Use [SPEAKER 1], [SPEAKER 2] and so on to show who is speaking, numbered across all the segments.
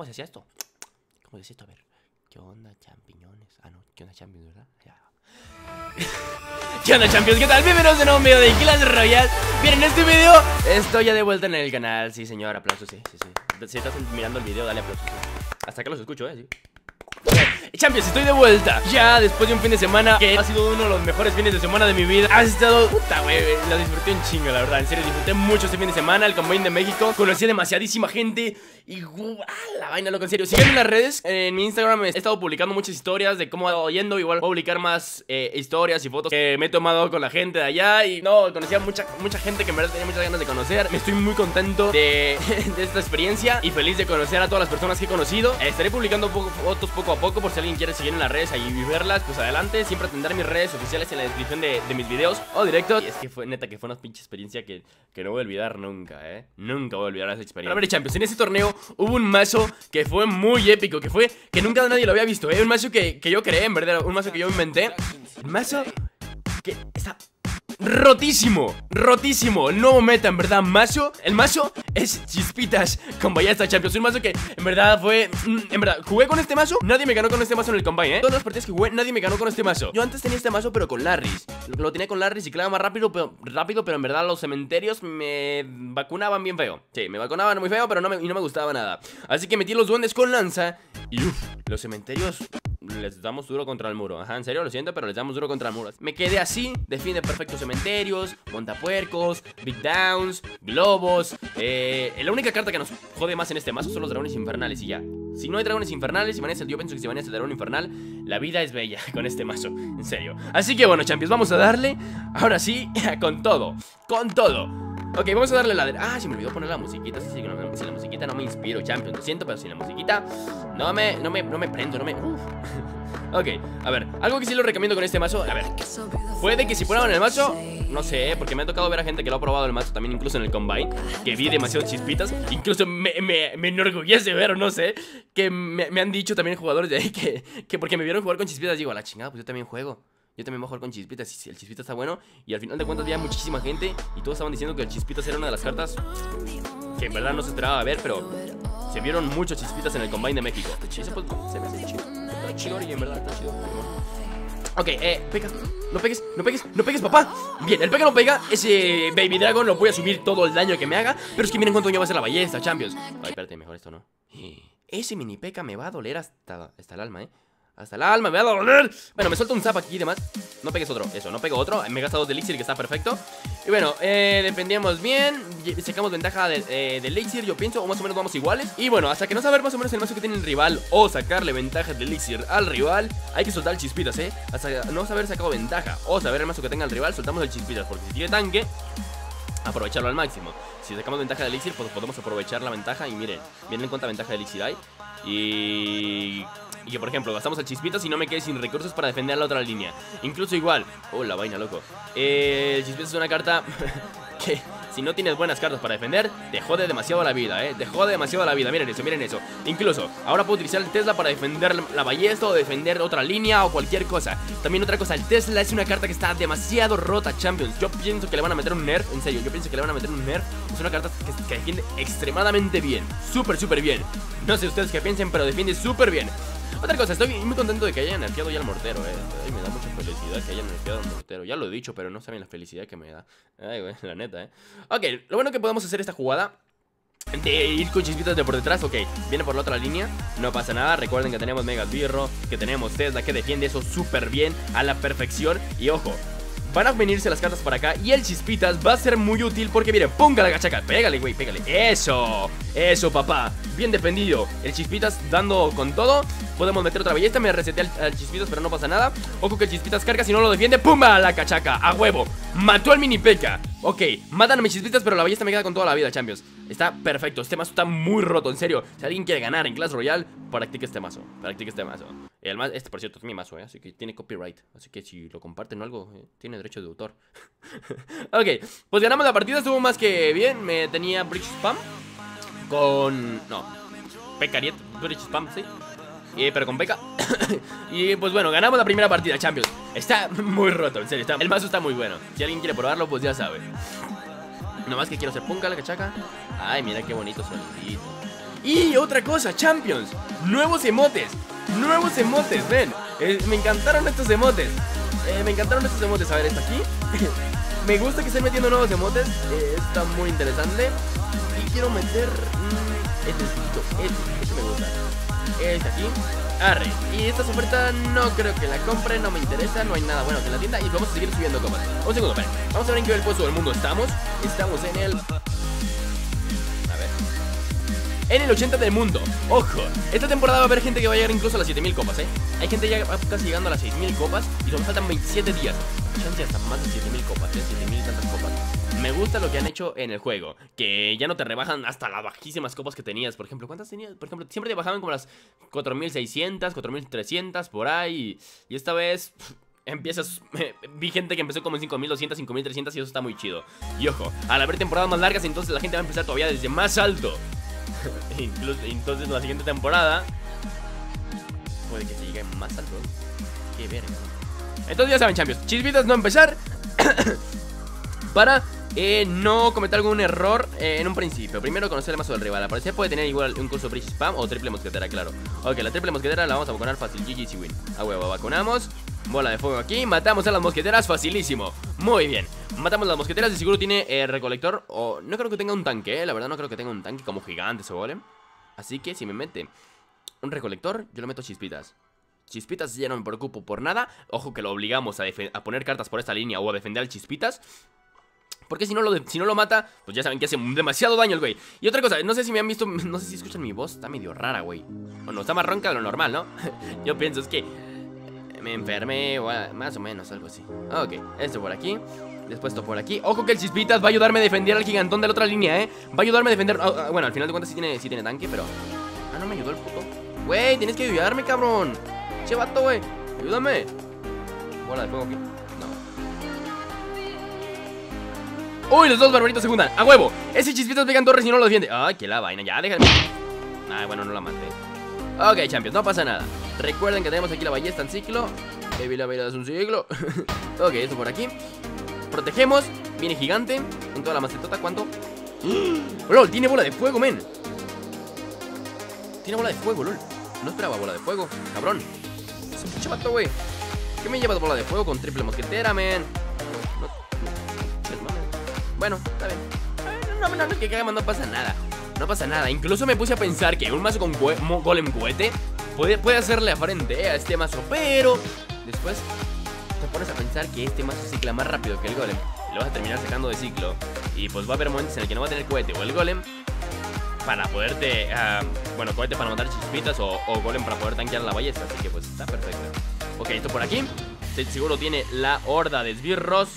[SPEAKER 1] ¿Cómo se hacía esto? ¿Cómo se hacía esto? A ver. ¿Qué onda, champiñones? Ah, no, ¿qué onda, champiñones, verdad? Ya. ¿Qué onda, champions? ¿Qué tal? Bienvenidos de nuevo a un video de Clash Royale Bien, en este video estoy ya de vuelta en el canal Sí, señor, aplausos, sí, sí, sí Si estás mirando el video, dale aplausos Hasta que los escucho, eh, sí Champions, estoy de vuelta. Ya después de un fin de semana que ha sido uno de los mejores fines de semana de mi vida. Ha estado, puta wey, la disfruté un chingo, la verdad En serio, disfruté mucho este fin de semana El Combine de México, conocí demasiadísima gente Y, uh, la vaina, loco, en serio. Sígueme en las redes, en mi Instagram he estado publicando muchas historias De cómo va yendo, igual voy a publicar más eh, historias y fotos Que me he tomado con la gente de allá Y no, conocí a mucha, mucha gente que en verdad tenía muchas ganas de conocer. Me estoy muy contento de, de esta experiencia Y feliz de conocer a todas las personas que he conocido. Estaré publicando fotos poco a poco por si alguien quiere seguir en las redes ahí y verlas, pues adelante. Siempre tendré mis redes oficiales en la descripción de, mis videos o directos. Y es que fue, neta, que fue una pinche experiencia que, que no voy a olvidar nunca, ¿eh? Nunca voy a olvidar esa experiencia. Pero a ver, Champions, en ese torneo hubo un mazo que fue muy épico, que fue que nunca nadie lo había visto, ¿eh? Un mazo que, que yo creé, en verdad, un mazo que yo inventé. Un mazo que está rotísimo, rotísimo. El nuevo meta, en verdad, mazo El mazo es Chispitas. Con Ballesta Champions. Un mazo que, en verdad, fue mm, En verdad, jugué con este mazo Nadie me ganó con este mazo en el Combine, ¿eh? Todas las partidas que jugué, nadie me ganó con este mazo Yo antes tenía este mazo, pero con Larrys Lo tenía con Larrys y clava más rápido pero, rápido, pero en verdad los cementerios me vacunaban bien feo. Sí, me vacunaban muy feo, pero no me, no me gustaba nada. Así que metí los duendes con lanza Y uff, los cementerios les damos duro contra el muro. Ajá, en serio, lo siento, pero les damos duro contra el muro. Me quedé así, defiende perfectos cementerios, montapuercos, big downs, globos. Eh, la única carta que nos jode más en este mazo son los dragones infernales y ya. Si no hay dragones infernales, si ser, yo pienso que si van a ser dragón infernal, la vida es bella con este mazo, en serio. Así que bueno, champions, vamos a darle, ahora sí, con todo, con todo. Ok, vamos a darle la... Ah, se me olvidó poner la musiquita. Sí, sí, no, si la musiquita no me inspiro, champions. Lo siento, pero sin la musiquita no me, no me, no me prendo, no me... Ok, a ver, algo que sí lo recomiendo con este mazo A ver, puede que si prueban el mazo No sé, porque me ha tocado ver a gente que lo ha probado el mazo También incluso en el Combine Que vi demasiado chispitas Incluso me, me, me enorgullece ver, o no sé Que me, han dicho también jugadores de ahí que, que porque me vieron jugar con chispitas Digo, a la chingada, pues yo también juego yo también voy a jugar con Chispitas el Chispitas está bueno Y al final de cuentas había muchísima gente Y todos estaban diciendo que el Chispitas era una de las cartas Que en verdad no se esperaba ver Pero se vieron muchos Chispitas en el Combine de México. Y eso se me hace chido. Está chido y en verdad está chido. Ok, eh, pega, no pegues, no pegues, no pegues, papá. Bien, el pega no pega, ese Baby Dragon lo voy a subir todo el daño que me haga Pero es que miren cuánto daño va a ser la ballesta, Champions. Ay, espérate, mejor esto, ¿no? Ese mini peca me va a doler hasta el alma, ¿eh? Hasta el alma, me va a doler Bueno, me suelto un zap aquí y demás No pegues otro, eso, no pego otro Me he gastado de elixir que está perfecto Y bueno, eh, defendíamos bien Sacamos ventaja de, eh, elixir, yo pienso O más o menos vamos iguales Y bueno, hasta que no saber más o menos el mazo que tiene el rival O sacarle ventaja de elixir al rival Hay que soltar chispitas, eh Hasta no saber sacado ventaja O saber el mazo que tenga el rival, soltamos el chispitas Porque si tiene tanque aprovecharlo al máximo. Si sacamos ventaja de Elixir, pues podemos aprovechar la ventaja. Y miren, miren en cuánta ventaja de Elixir hay. Y y que, por ejemplo, gastamos el chispitas y no me quede sin recursos para defender la otra línea. Incluso igual. Oh, la vaina, loco. Eh, el chispitas es una carta que si no tienes buenas cartas para defender, te jode demasiado la vida, eh. Te jode demasiado la vida. Miren eso, miren eso. Incluso, ahora puedo utilizar el Tesla para defender la ballesta o defender otra línea o cualquier cosa. También otra cosa, el Tesla es una carta que está demasiado rota, Champions. Yo pienso que le van a meter un nerf, en serio, yo pienso que le van a meter un nerf. Es una carta que, que defiende extremadamente bien. Súper, súper bien. No sé ustedes qué piensen, pero defiende súper bien. Otra cosa, estoy muy contento de que hayan nerfeado ya el mortero, eh. Ay, me da mucha felicidad que hayan nerfeado el mortero. Ya lo he dicho, pero no saben la felicidad que me da. Ay, güey, la neta, eh. Ok, lo bueno que podemos hacer esta jugada de ir con chispitas de por detrás, ok, viene por la otra línea, no pasa nada, recuerden que tenemos Mega Birro, que tenemos Tesla que defiende eso súper bien, a la perfección, y ojo, Van a venirse las cartas para acá Y el Chispitas va a ser muy útil porque miren Ponga la gachaca, pégale güey, pégale. Eso, eso papá, bien defendido. El Chispitas dando con todo. Podemos meter otra ballesta, me reseté al, Chispitas Pero no pasa nada, ojo que el Chispitas carga Si no lo defiende, ¡pumba! La cachaca, a huevo. Mató al mini peca Ok, matan a mis chispitas, pero la ballesta me queda con toda la vida, champions. Está perfecto, este mazo está muy roto, en serio. Si alguien quiere ganar en Clash Royale, practique este mazo Practique este mazo el más, Este, por cierto, es mi mazo, ¿eh? así que tiene copyright. Así que si lo comparten o algo, eh, tiene derecho de autor. Ok, pues ganamos la partida, estuvo más que bien. Me tenía Bridge Spam Con... no Pecariet, Bridge Spam, sí. Pero con P.K. y pues bueno, ganamos la primera partida, Champions. Está muy roto, en serio, el mazo está muy bueno. Si alguien quiere probarlo, pues ya sabe. Nomás que quiero hacer punka la cachaca. Ay, mira qué bonito solito. Y otra cosa, Champions, nuevos emotes, nuevos emotes, ven. Eh, me encantaron estos emotes. Eh, me encantaron estos emotes. A ver, está aquí. me gusta que estén metiendo nuevos emotes. Eh, está muy interesante. Y quiero meter. Mmm, este este, este me gusta. Este aquí. Arre. Y esta oferta no creo que la compre, no me interesa, no hay nada bueno que la tienda. Y vamos a seguir subiendo copas. Un segundo, espera. Vamos a ver en qué puesto del mundo estamos. Estamos en el en el 80 del mundo. Ojo, esta temporada va a haber gente que va a llegar incluso a las 7000 copas, ¿eh? Hay gente ya casi llegando a las 6000 copas y nos faltan 27 días. Chance hasta más de 7000 copas, ¿eh? 7000 tantas copas. Me gusta lo que han hecho en el juego, que ya no te rebajan hasta las bajísimas copas que tenías. Por ejemplo, ¿cuántas tenías? Por ejemplo, siempre te bajaban como las 4600, 4300, por ahí. Y esta vez empiezas. vi gente que empezó como en 5200, 5300 y eso está muy chido. Y ojo, al haber temporadas más largas, entonces la gente va a empezar todavía desde más alto. Incluso, entonces la siguiente temporada puede que se llegue más alto. Qué verga. Entonces ya saben, champions. Chispitas no empezar para eh, no cometer algún error eh, en un principio. Primero conocer el mazo del rival. Aparecer puede tener igual un curso bridge spam o triple mosquetera, claro. Ok, la triple mosquetera la vamos a vacunar fácil. GG win. A huevo, vacunamos. Bola de fuego aquí. Matamos a las mosqueteras, facilísimo. Muy bien. Matamos las mosqueteras y seguro tiene eh, recolector. O no creo que tenga un tanque, eh. La verdad no creo que tenga un tanque como gigante o golem. Así que si me mete un recolector, yo le meto chispitas. Chispitas ya no me preocupo por nada. Ojo que lo obligamos a, a poner cartas por esta línea o a defender al chispitas. Porque si no, lo si no lo mata, pues ya saben que hace demasiado daño el güey. Y otra cosa, no sé si me han visto, no sé si escuchan mi voz, está medio rara, güey. Bueno, está más ronca de lo normal, ¿no? Yo pienso, es que me enfermé, o más o menos, algo así. Ok, esto por aquí. Después esto por aquí. Ojo que el Chispitas va a ayudarme a defender al gigantón de la otra línea, ¿eh? Va a ayudarme a defender... Ah, ah, bueno, al final de cuentas sí tiene, sí tiene tanque, pero... Ah, no me ayudó el puto. Güey, tienes que ayudarme, cabrón. Che, vato, güey. Ayúdame. Bola de fuego aquí. Uy, los dos barbaritos secundan. A huevo. Ese Chispitas pegan torres y no lo defiende. Ay, qué la vaina. Ya, déjame. Ah, bueno, no la maté. Ok, champions, no pasa nada. Recuerden que tenemos aquí la ballesta en ciclo. Baby, la vida es un ciclo. ok, esto por aquí. Protegemos. Viene gigante. En toda la macetota, ¿cuánto? ¡Lol! Tiene bola de fuego, men. Tiene bola de fuego, lol. No esperaba bola de fuego, cabrón. Es un pinche güey. ¿Qué me lleva bola de fuego con triple mosquetera, men? Bueno, está bien. No, no, no, no, que no pasa nada. No pasa nada. Incluso me puse a pensar que un mazo con golem cohete puede, hacerle a frente a este mazo. Pero después te pones a pensar que este mazo cicla más rápido que el golem. Lo vas a terminar sacando de ciclo. Y pues va a haber momentos en el que no va a tener cohete o el golem para poderte. Uh, bueno, cohete para matar chispitas o, o, golem para poder tanquear la ballesta. Así que pues está perfecto. Ok, esto por aquí. Seguro tiene la horda de esbirros.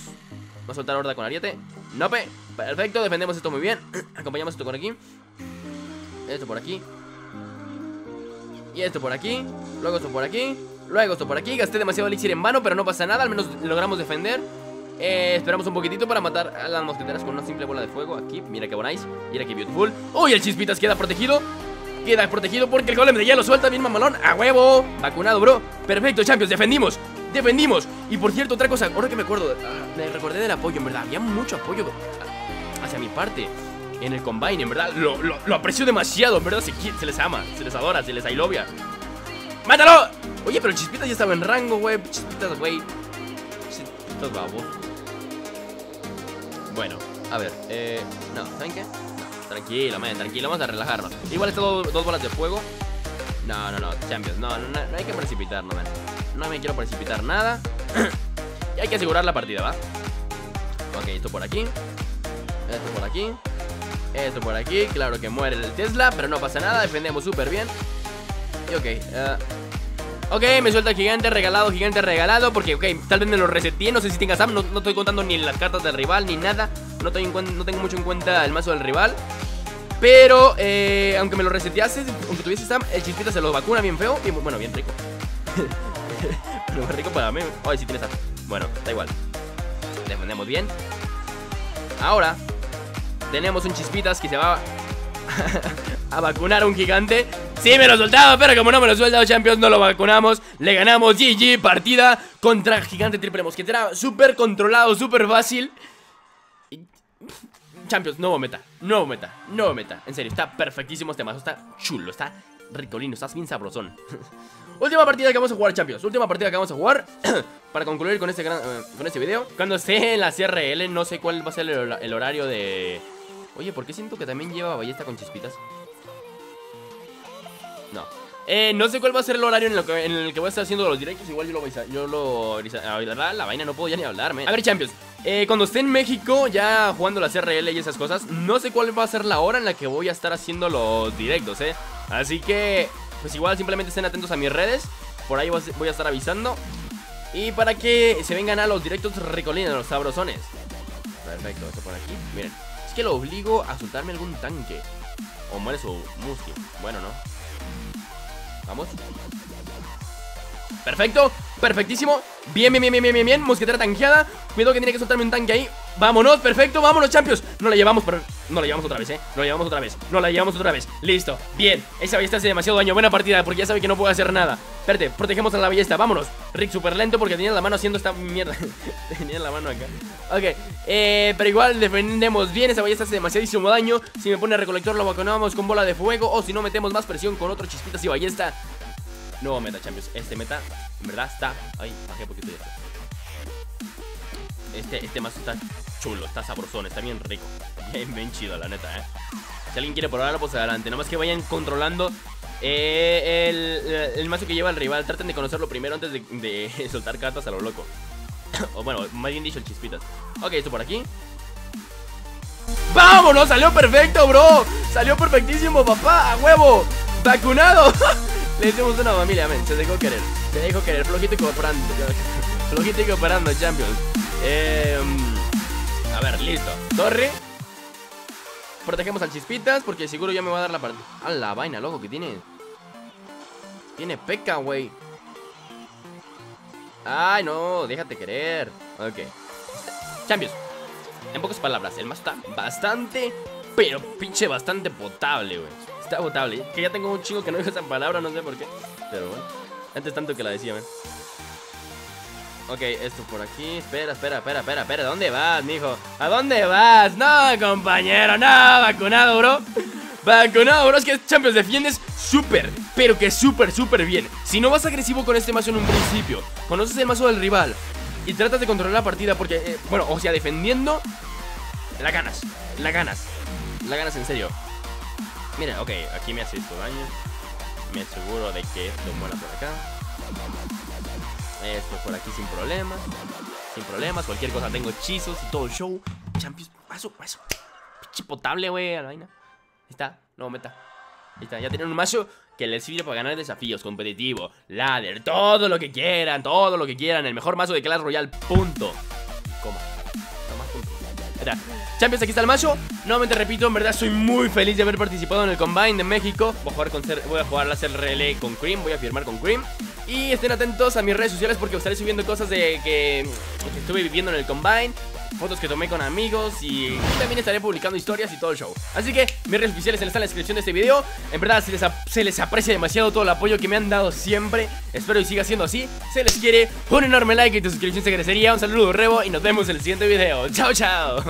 [SPEAKER 1] Va a soltar horda con ariete. Nope. Perfecto, defendemos esto muy bien. Acompañamos esto por aquí. Esto por aquí. Y esto por aquí. Luego esto por aquí. Luego esto por aquí. Gasté demasiado elixir en vano, pero no pasa nada. Al menos logramos defender. Eh, esperamos un poquitito para matar a las mosqueteras con una simple bola de fuego. Aquí, mira qué bonais. Mira qué beautiful. Uy, el chispitas queda protegido. Queda protegido porque el golem de hielo suelta bien mamalón. ¡A huevo! Vacunado, bro. Perfecto, champions. Defendimos. Defendimos. Y por cierto, otra cosa. Ahora que me acuerdo. Ah, me recordé del apoyo, en verdad. Había mucho apoyo hacia mi parte en el combine, en verdad. Lo, lo, aprecio demasiado, en verdad. Se, se, les ama, se les adora, se les ailovia. ¡Mátalo! Oye, pero Chispitas ya estaba en rango, güey. Chispitas, güey. Chispitas babo. Bueno, a ver. Eh, no, ¿saben qué? tranquilo, man, tranquilo. Vamos a relajarnos. Igual estas dos, bolas de fuego. No, no, no, Champions. No, no, no, hay que precipitarnos, man. No me quiero precipitar nada. y hay que asegurar la partida, ¿va? Ok, esto por aquí. Esto por aquí. Esto por aquí, claro que muere el Tesla Pero no pasa nada, defendemos súper bien Y ok, uh, Ok, me suelta el gigante regalado, gigante regalado Porque, ok, tal vez me lo reseteé No sé si tenga Sam, no, estoy contando ni las cartas del rival Ni nada, no, no tengo mucho en cuenta el mazo del rival Pero, eh, aunque me lo resetease Aunque tuviese Sam, el chispita se lo vacuna bien feo bien, Bueno, bien rico Pero rico para mí Ay, sí tiene Sam Bueno, da igual Defendemos bien Ahora tenemos un chispitas que se va a vacunar a un gigante. Sí, me lo soltaba, pero como no me lo suelta Champions, no lo vacunamos. Le ganamos GG, partida contra gigante triple mosquetera. Súper controlado, súper fácil. Champions, nuevo meta, nuevo meta, nuevo meta En serio, está perfectísimo este mazo, está chulo, está ricolino, estás bien sabrosón Última partida que vamos a jugar, Champions. Última partida que vamos a jugar. Para concluir con este, gran, eh, con este video. Cuando esté en la CRL, no sé cuál va a ser el, horario de... Oye, ¿por qué siento que también lleva ballesta con chispitas? No. Eh, no sé cuál va a ser el horario en, el que voy a estar haciendo los directos. Igual yo lo voy a... Yo lo... La, la vaina no puedo ya ni hablarme. A ver, Champions. Eh, Cuando esté en México ya jugando la CRL y esas cosas No sé cuál va a ser la hora en la que voy a estar haciendo los directos, eh. Así que pues igual simplemente estén atentos a mis redes. Por ahí voy a estar avisando. Y para que se vengan a los directos recolinos, los sabrosones. Perfecto, esto por aquí. Miren, es que lo obligo a soltarme algún tanque. O muere su musky. Bueno, ¿no? Vamos. Perfecto, perfectísimo. Bien, bien, bien, bien, bien, bien, mosquetera tanqueada. Cuidado que tiene que soltarme un tanque ahí. Vámonos, perfecto, vámonos, champions. No la llevamos, pero no la llevamos otra vez, eh. No la llevamos otra vez, no la llevamos otra vez. Listo, bien, esa ballesta hace demasiado daño. Buena partida, porque ya sabe que no puedo hacer nada. Espérate, protegemos a la ballesta, vámonos. Rick súper lento porque tenía la mano haciendo esta mierda. Tenía la mano acá. Ok, eh, pero igual defendemos bien. Esa ballesta hace demasiadísimo daño. Si me pone recolector lo vacunamos con bola de fuego. O si no metemos más presión con otro chispitas y ballesta Nuevo meta, Champions. Este meta, en verdad, está. Ay, bajé poquito ya. Este, este mazo está chulo, está sabrosón, está bien rico. Bien, bien chido, la neta, eh. Si alguien quiere probarlo, pues adelante. Nada más que vayan controlando eh, el, el, mazo que lleva el rival. Traten de conocerlo primero antes de, de soltar cartas a lo loco. o bueno, más bien dicho, el chispitas. Ok, esto por aquí. ¡Vámonos! ¡Salió perfecto, bro! ¡Salió perfectísimo, papá! ¡A huevo! ¡Vacunado! Le hicimos una familia, men. Se dejó querer. Se dejó querer. Flojito y cooperando. Flojito y cooperando, Champions. Eh, a ver, listo. Torre. Protegemos al Chispitas porque seguro ya me va a dar la parte. A la vaina, loco, que tiene. Tiene peca, güey. Ay, no, déjate querer. Ok. Champions. En pocas palabras, el más está bastante, pero pinche bastante potable, güey. Está potable. Que ya tengo un chingo que no digo esa palabra, no sé por qué. Pero bueno. Antes tanto que la decía, man. Ok, esto por aquí. Espera, espera, espera, espera, espera. ¿Dónde vas, mijo? ¿A dónde vas? No, compañero, no, vacunado, bro. Vacunado, bro. Es que Champions defiendes súper, pero que súper, súper bien. Si no vas agresivo con este mazo en un principio, conoces el mazo del rival y tratas de controlar la partida porque, eh, bueno, o sea, defendiendo, la ganas, la ganas, la ganas en serio. Mira, ok, aquí me hace esto daño. Me aseguro de que esto muera por acá. Esto por aquí sin problemas. Sin problemas, cualquier cosa. Tengo hechizos y todo el show. Champions, paso, paso. Pinche potable, güey, la vaina. Ahí está, no meta. Ahí está, ya tienen un mazo que les sirve para ganar desafíos, competitivo, ladder, todo lo que quieran, todo lo que quieran. El mejor mazo de Clash Royale, punto. Coma. Champions, aquí está el macho Nuevamente repito, en verdad soy muy feliz de haber participado en el Combine de México. Voy a jugar, con, voy a la CRL con Cream, voy a firmar con Cream. Y estén atentos a mis redes sociales porque estaré subiendo cosas de que estuve viviendo en el Combine fotos que tomé con amigos y también estaré publicando historias y todo el show. Así que mis redes oficiales están en la descripción de este video. En verdad se les, aprecia demasiado todo el apoyo que me han dado siempre. Espero y siga siendo así. Se les quiere un enorme like y tu suscripción se agradecería. Un saludo, Rebo, y nos vemos en el siguiente video. Chao, chao.